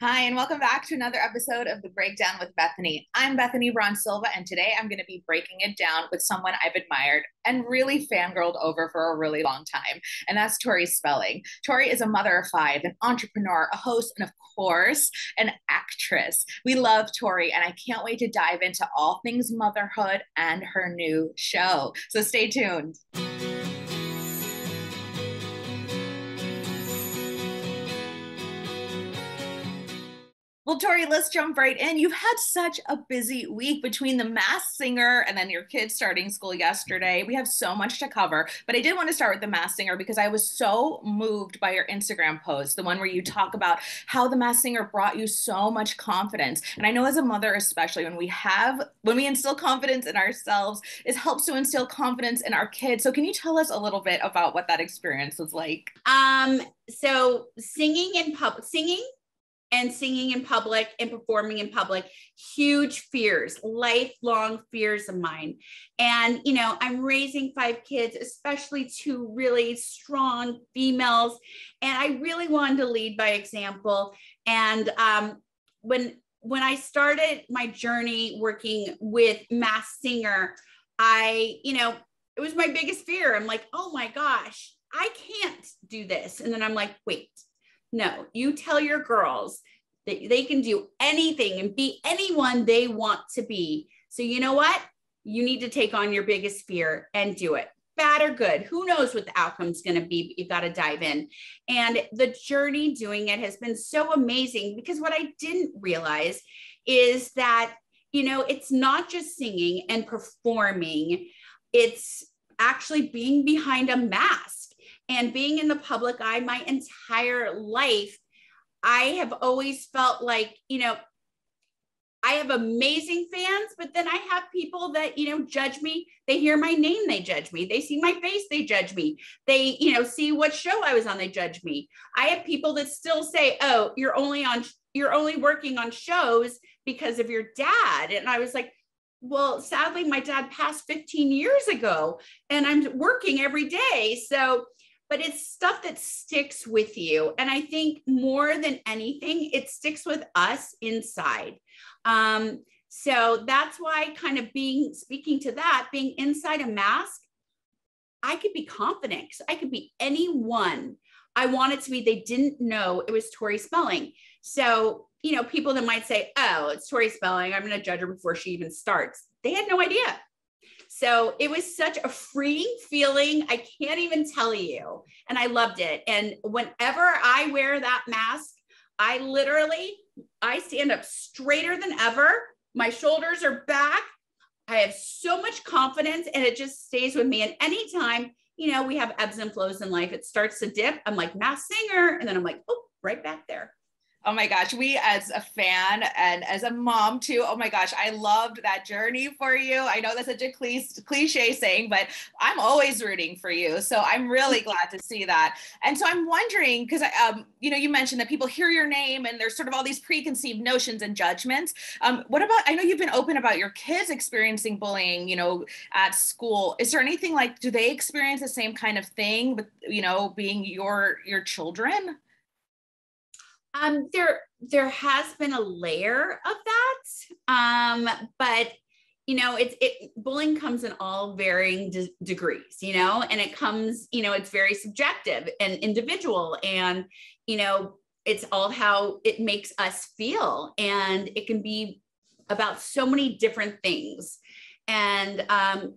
Hi, and welcome back to another episode of The Breakdown with Bethany. I'm Bethany Braun Silva, and today I'm going to be breaking it down with someone I've admired and really fangirled over for a really long time, and that's Tori Spelling. Tori is a mother of five, an entrepreneur, a host, and of course, an actress. We love Tori, and I can't wait to dive into all things motherhood and her new show. So stay tuned. Well, Tori, let's jump right in. You've had such a busy week between the Masked Singer and then your kids starting school yesterday. We have so much to cover, but I did want to start with the Masked Singer because I was so moved by your Instagram post, the one where you talk about how the Masked Singer brought you so much confidence. And I know as a mother, especially when we have, when we instill confidence in ourselves, it helps to instill confidence in our kids. So can you tell us a little bit about what that experience was like? Um, so singing in public, singing and singing in public and performing in public. Huge fears lifelong fears of mine. And you know i'm raising five kids especially two really strong females. And i really wanted to lead by example. And um, when when i started my journey working with Masked Singer i you know it was my biggest fear. I'm like oh my gosh i can't do this. And then i'm like wait no, you tell your girls that they can do anything and be anyone they want to be. So, you know what? You need to take on your biggest fear and do it. Bad or good, who knows what the outcome's going to be, you got to dive in. And the journey doing it has been so amazing because what I didn't realize is that, you know, it's not just singing and performing, it's actually being behind a mask and being in the public eye my entire life, I have always felt like, you know, I have amazing fans, but then I have people that, you know, judge me. They hear my name, they judge me. They see my face, they judge me. They, you know, see what show I was on, they judge me. I have people that still say, "Oh, you're only on you're only working on shows because of your dad." And I was like, well, sadly my dad passed 15 years ago and I'm working every day. So but it's stuff that sticks with you. And I think more than anything, it sticks with us inside. Um, so that's why, kind of being speaking to that, being inside a mask, I could be confident. because I could be anyone I wanted to be. They didn't know it was Tori Spelling. So, you know, people that might say, oh, it's Tori Spelling. I'm going to judge her before she even starts. They had no idea. So it was such a freeing feeling. I can't even tell you. And I loved it. And whenever I wear that mask, I literally I stand up straighter than ever. My shoulders are back. I have so much confidence and it just stays with me. And anytime, you know, we have ebbs and flows in life, it starts to dip. I'm like, Masked Singer. And then I'm like, oh, right back there. Oh my gosh, we as a fan and as a mom too. Oh my gosh, I loved that journey for you. I know that's such a cliche saying, but I'm always rooting for you. So I'm really glad to see that. And so I'm wondering because um, you know, you mentioned that people hear your name and there's sort of all these preconceived notions and judgments. Um, what about? I know you've been open about your kids experiencing bullying, you know, at school. Is there anything like? Do they experience the same kind of thing with you know being your your children? Um, there there has been a layer of that, um, but you know, it's it bullying comes in all varying de- degrees, you know, and it comes, you know, it's very subjective and individual, and you know, it's all how it makes us feel, and it can be about so many different things. And um,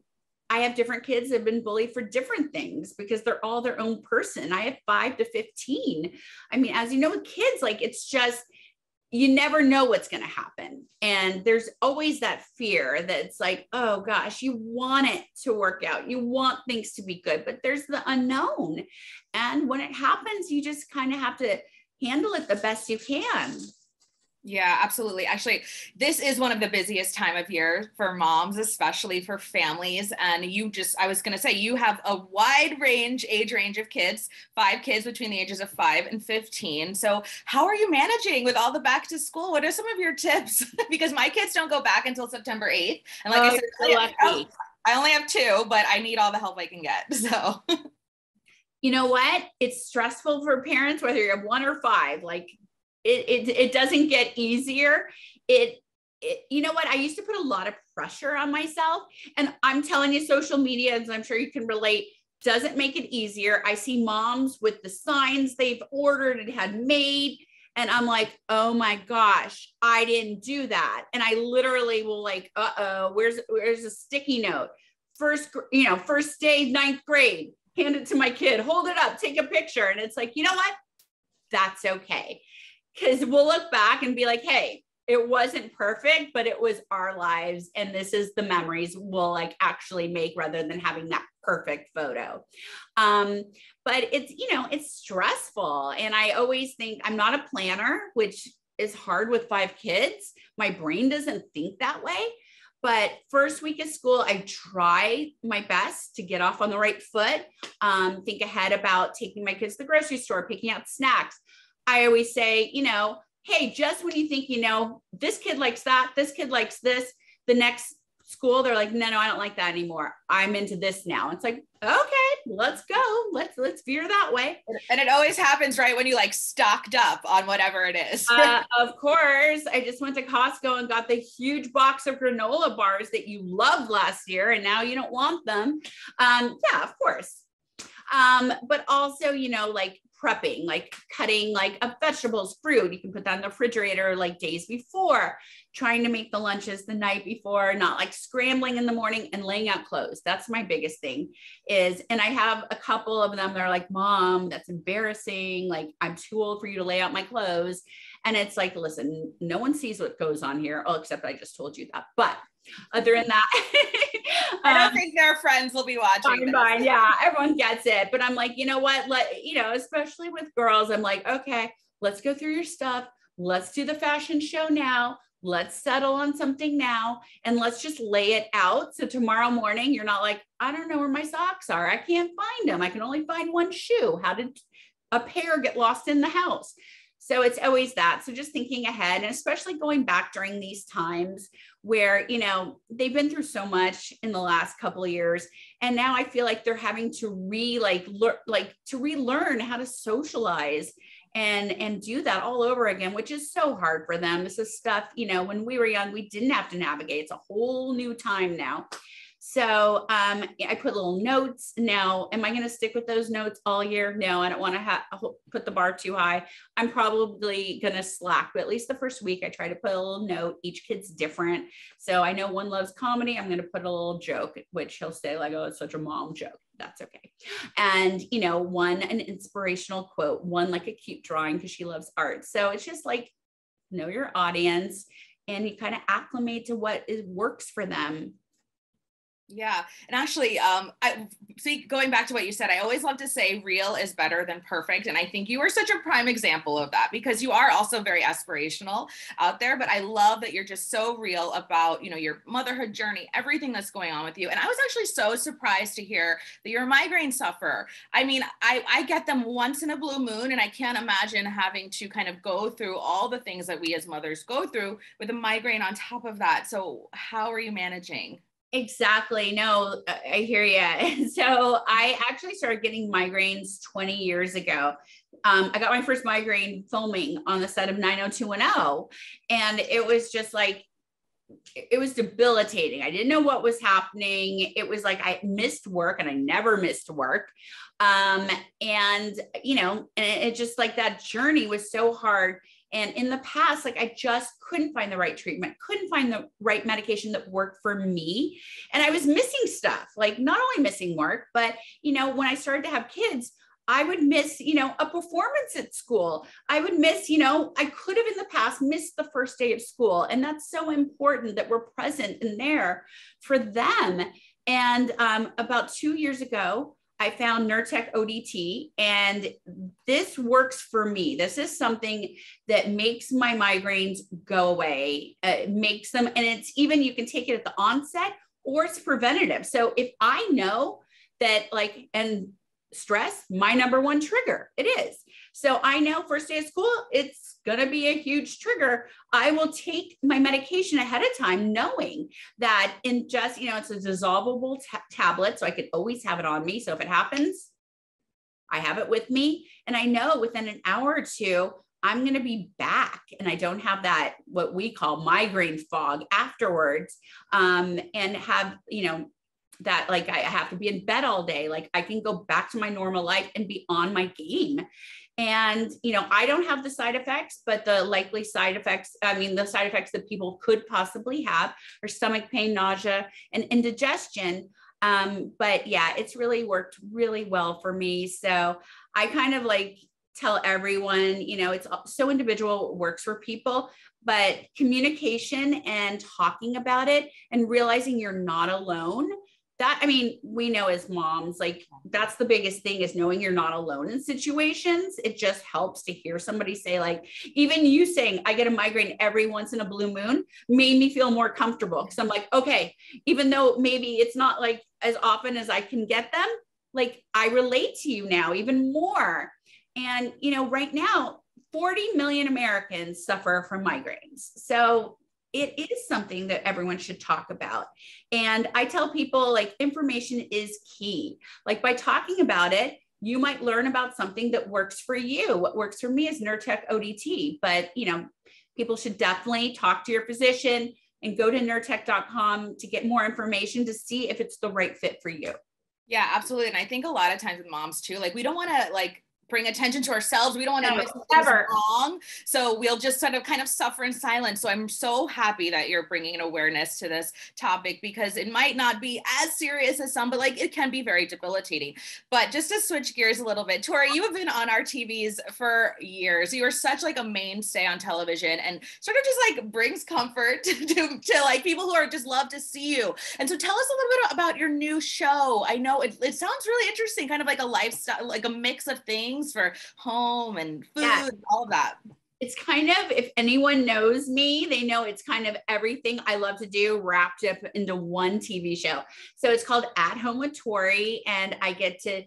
I have different kids that have been bullied for different things because they're all their own person. I have five to 15. I mean, as you know, with kids, like it's just, you never know what's going to happen. And there's always that fear that it's like, oh gosh, you want it to work out. You want things to be good, but there's the unknown. And when it happens, you just kind of have to handle it the best you can. Yeah, absolutely. Actually, this is one of the busiest time of year for moms, especially for families. And you just, I was going to say, you have a wide range, age range of kids, five kids between the ages of five and 15. So, how are you managing with all the back to school? What are some of your tips? because my kids don't go back until September 8th. And like oh, I said, I, oh, I only have two, but I need all the help I can get. So, you know what? It's stressful for parents, whether you have one or five. Like, it, it, it doesn't get easier. It, it, you know what? I used to put a lot of pressure on myself. And I'm telling you, social media, as I'm sure you can relate, doesn't make it easier. I see moms with the signs they've ordered and had made. And I'm like, oh my gosh, I didn't do that. And I literally will like, uh-oh, where's where's a sticky note? First, you know, first day, ninth grade, hand it to my kid, hold it up, take a picture. And it's like, you know what? That's okay. Cause we'll look back and be like, hey, it wasn't perfect, but it was our lives. And this is the memories we'll like actually make rather than having that perfect photo. Um, but it's, you know, it's stressful. And I always think I'm not a planner, which is hard with five kids. My brain doesn't think that way. But first week of school, I try my best to get off on the right foot, um, think ahead about taking my kids to the grocery store, picking out snacks. I always say, you know, hey, just when you think you know this kid likes that, this kid likes this, the next school they're like, no, no, I don't like that anymore. I'm into this now. It's like, okay, let's go. Let's let's veer that way. And it always happens right when you like stocked up on whatever it is. uh, of course, I just went to Costco and got the huge box of granola bars that you loved last year, and now you don't want them. Um, yeah, of course. Um, but also, you know, like prepping, like cutting like up vegetables, fruit. You can put that in the refrigerator like days before, trying to make the lunches the night before, not like scrambling in the morning and laying out clothes. That's my biggest thing is, and I have a couple of them that are like, mom, that's embarrassing. Like I'm too old for you to lay out my clothes. And it's like, listen, no one sees what goes on here. Oh, except I just told you that. But other than that, I don't um, think their friends will be watching. Fine, fine. Yeah, everyone gets it. But I'm like, you know what? Let you know, especially with girls, I'm like, okay, let's go through your stuff. Let's do the fashion show now. Let's settle on something now and let's just lay it out. So tomorrow morning, you're not like, I don't know where my socks are. I can't find them. I can only find one shoe. How did a pair get lost in the house? So it's always that. So just thinking ahead and especially going back during these times where, you know, they've been through so much in the last couple of years. And now I feel like they're having to re like learn like to relearn how to socialize and and do that all over again which is so hard for them this is stuff you know when we were young we didn't have to navigate it's a whole new time now so um, I put little notes. Now, am I going to stick with those notes all year? No, I don't want to ha- put the bar too high. I'm probably going to slack, but at least the first week I try to put a little note. Each kid's different. So I know one loves comedy. I'm going to put a little joke, which he'll say like, oh, it's such a mom joke. That's okay. And, you know, one, an inspirational quote, one like a cute drawing because she loves art. So it's just like, know your audience and you kind of acclimate to what is works for them yeah. And actually, um, I see going back to what you said, I always love to say real is better than perfect. And I think you are such a prime example of that because you are also very aspirational out there. But I love that you're just so real about, you know, your motherhood journey, everything that's going on with you. And I was actually so surprised to hear that you're a migraine sufferer. I mean, I, I get them once in a blue moon, and I can't imagine having to kind of go through all the things that we as mothers go through with a migraine on top of that. So how are you managing? Exactly. No, I hear you. So I actually started getting migraines 20 years ago. Um, I got my first migraine filming on the set of 90210. And it was just like, it was debilitating. I didn't know what was happening. It was like I missed work and I never missed work. Um, and, you know, and it, it just like that journey was so hard and in the past, like I just couldn't find the right treatment, couldn't find the right medication that worked for me. And I was missing stuff, like not only missing work, but, you know, when I started to have kids, I would miss, you know, a performance at school. I would miss, you know, I could have in the past missed the first day of school. And that's so important that we're present and there for them. And um, about two years ago, I found Nurtec ODT, and this works for me. This is something that makes my migraines go away, makes them, and it's even you can take it at the onset or it's preventative. So if I know that, like, and stress, my number one trigger, it is. So I know first day of school, it's going to be a huge trigger. I will take my medication ahead of time, knowing that in just, you know, it's a dissolvable tablet. So I could always have it on me. So if it happens, I have it with me. And I know within an hour or two, I'm going to be back and I don't have that, what we call migraine fog afterwards. Um, and have, you know, that like I have to be in bed all day. Like I can go back to my normal life and be on my game. And, you know, I don't have the side effects, but the likely side effects, I mean, the side effects that people could possibly have are stomach pain, nausea, and indigestion. Um, but yeah, it's really worked really well for me. So I kind of like tell everyone, you know, it's so individual, works for people, but communication and talking about it and realizing you're not alone. That, I mean, we know as moms, like that's the biggest thing is knowing you're not alone in situations. It just helps to hear somebody say, like, even you saying, I get a migraine every once in a blue moon made me feel more comfortable. Cause I'm like, okay, even though maybe it's not like as often as I can get them, like I relate to you now even more and, you know, right now, 40 million Americans suffer from migraines. So it is something that everyone should talk about. And I tell people like information is key. Like by talking about it, you might learn about something that works for you. What works for me is Nurtec ODT, but you know, people should definitely talk to your physician and go to nurtec.com to get more information to see if it's the right fit for you. Yeah, absolutely. And I think a lot of times with moms too, like we don't want to like bring attention to ourselves. We don't want to no, miss ever wrong. So we'll just sort of kind of suffer in silence. So I'm so happy that you're bringing an awareness to this topic because it might not be as serious as some, but like it can be very debilitating. But just to switch gears a little bit, Tori, you have been on our TVs for years. You are such like a mainstay on television and sort of just like brings comfort to, to, to like people who are just love to see you. And so tell us a little bit about your new show. I know it, it sounds really interesting, kind of like a lifestyle, like a mix of things things for home and food, yeah. all that. It's kind of, if anyone knows me, they know it's kind of everything I love to do wrapped up into one TV show. So it's called At Home with Tori, and I get to,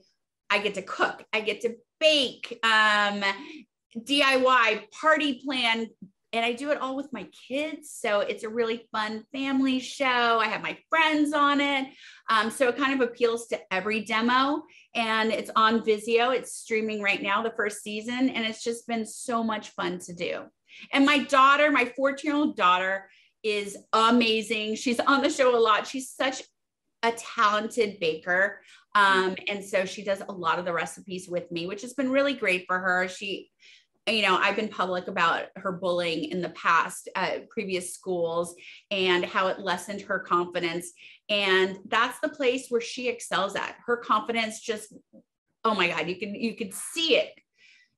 I get to cook, I get to bake, um, DIY, party plan, and I do it all with my kids. So it's a really fun family show. I have my friends on it. Um, so it kind of appeals to every demo and it's on Vizio. It's streaming right now, the first season. And it's just been so much fun to do. And my daughter, my 14 year old daughter, is amazing. She's on the show a lot. She's such a talented baker. Um, and so she does a lot of the recipes with me, which has been really great for her. She you know, I've been public about her bullying in the past at previous schools and how it lessened her confidence. And that's the place where she excels at. Her confidence just, oh my God, you can you can see it.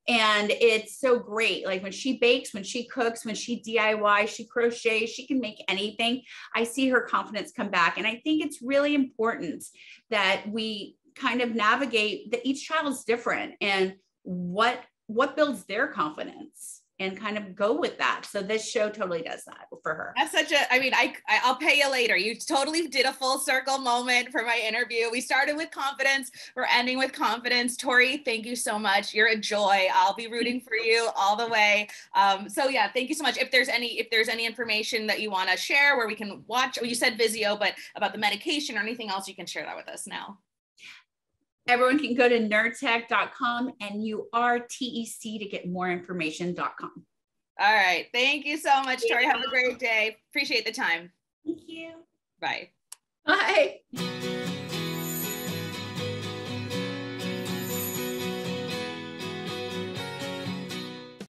And it's so great. Like when she bakes, when she cooks, when she DIY, she crochets, she can make anything. I see her confidence come back. And I think it's really important that we kind of navigate that each child is different and what what builds their confidence and kind of go with that. So this show totally does that for her. That's such a, I mean, I, I'll pay you later. You totally did a full circle moment for my interview. We started with confidence. We're ending with confidence. Tori, thank you so much. You're a joy. I'll be rooting for you all the way. Um, so yeah, thank you so much. If there's any, if there's any information that you want to share where we can watch, you said Vizio, but about the medication or anything else, you can share that with us now. Everyone can go to nurtec.com and you are TEC to get more information.com. All right. Thank you so much, Tori. Have a great day. Appreciate the time. Thank you. Bye. Bye.